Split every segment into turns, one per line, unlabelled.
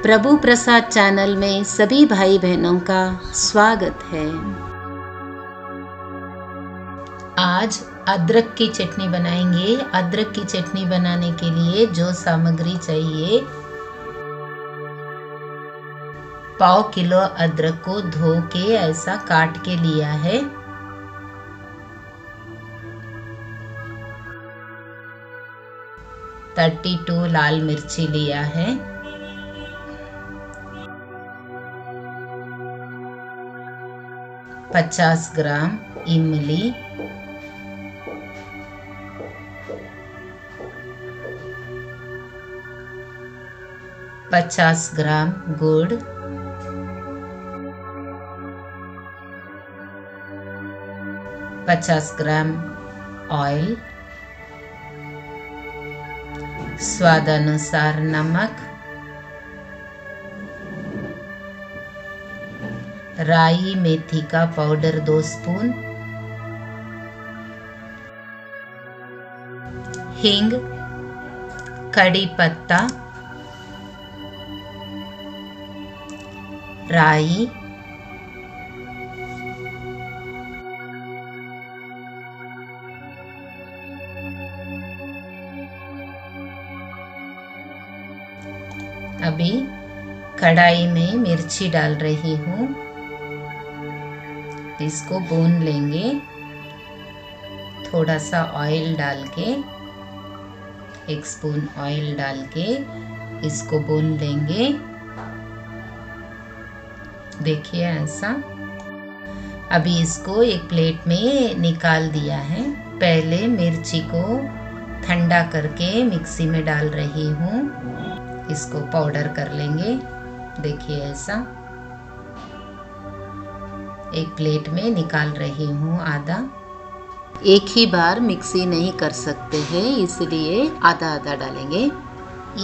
प्रभु प्रसाद channel में सभी भाई बहनों का स्वागत है। आज अदरक की चटनी बनाएँगे। अदरक की चटनी बनाने के लिए जो सामग्री चाहिए, पाव किलो अदरक को धो के ऐसा काट के लिया है। थर्टी टू लाल मिर्ची लिया है। पचास ग्राम इमली। पचास ग्राम गुड़। पचास ग्राम ऑयल। स्वादानुसार नमक। राई मेथी का पाउडर दो स्पून। हिंग, कड़ी पत्ता, राई। अभी कढ़ाई में मिर्ची डाल रही हूँ। इसको भून लेंगे। थोड़ा सा ऑयल डाल के, एक स्पून ऑयल डाल के इसको भून लेंगे। देखिए ऐसा। अभी इसको एक प्लेट में निकाल दिया है। पहले मिर्ची को ठंडा करके मिक्सी में डाल रही हूँ। इसको पाउडर कर लेंगे। देखिए ऐसा। एक प्लेट में निकाल रही हूँ आधा। एक ही बार मिक्सी नहीं कर सकते हैं, इसलिए आधा आधा डालेंगे।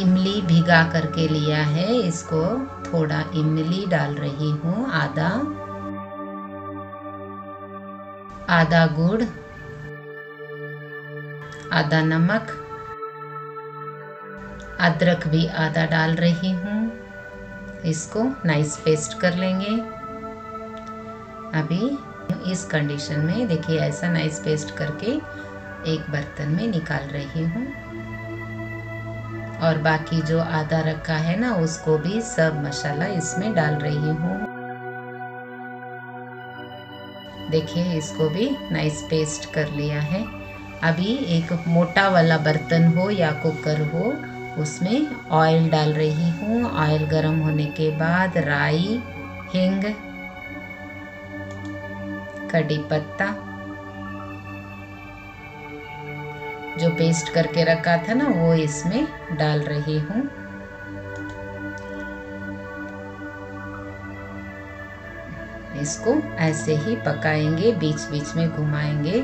इमली भिगा करके लिया है, इसको थोड़ा इमली डाल रही हूँ आधा। आधा गुड़, आधा नमक, अदरक भी आधा डाल रही हूँ। इसको नाइस पेस्ट कर लेंगे। अभी इस कंडीशन में देखिए ऐसा नाइस पेस्ट करके एक बर्तन में निकाल रही हूँ। और बाकी जो आधा रखा है ना, उसको भी सब मसाला इसमें डाल रही हूँ। देखिए इसको भी नाइस पेस्ट कर लिया है। अभी एक मोटा वाला बर्तन हो या कुकर हो, उसमें ऑयल डाल रही हूँ। ऑयल गर्म होने के बाद राई, हिंग कड़ी पत्ता जो पेस्ट करके रखा था ना, वो इसमें डाल रही हूँ। इसको ऐसे ही पकाएँगे बीच बीच में घुमाएँगे।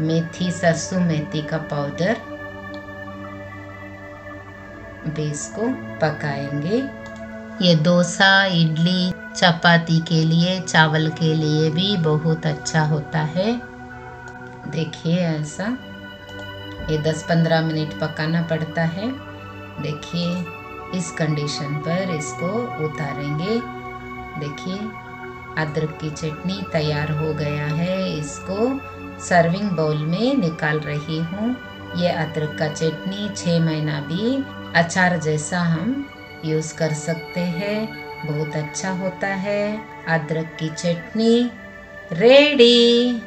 मेथी, सरसों मेथी का पाउडर बेस को पकाएँगे। ये डोसा, इडली चपाती के लिए, चावल के लिए भी बहुत अच्छा होता है। देखिए ऐसा। ये 10-15 मिनट पकाना पड़ता है। देखिए, इस कंडीशन पर इसको उतारेंगे। देखिए, अदरक की चटनी तैयार हो गया है। इसको सर्विंग बाउल में निकाल रही हूँ। ये अदरक का चटनी छः महीना भी अचार जैसा हम यूज़ कर सकते हैं। बहुत अच्छा होता है। अदरक की चटनी रेडी।